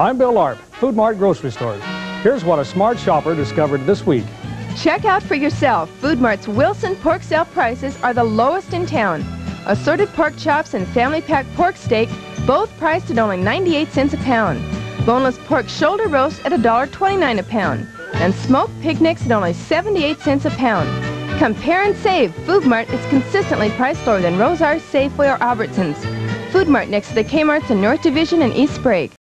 I'm Bill Arp, Food Mart Grocery store. Here's what a smart shopper discovered this week. Check out for yourself. Food Mart's Wilson pork sale prices are the lowest in town. Assorted pork chops and family pack pork steak, both priced at only 98 cents a pound. Boneless pork shoulder roast at $1.29 a pound. And smoked picnics at only 78 cents a pound. Compare and save. Food Mart is consistently priced lower than Rosauers, Safeway, or Albertsons. Food Mart next to the Kmart's in North Division and East Sprague.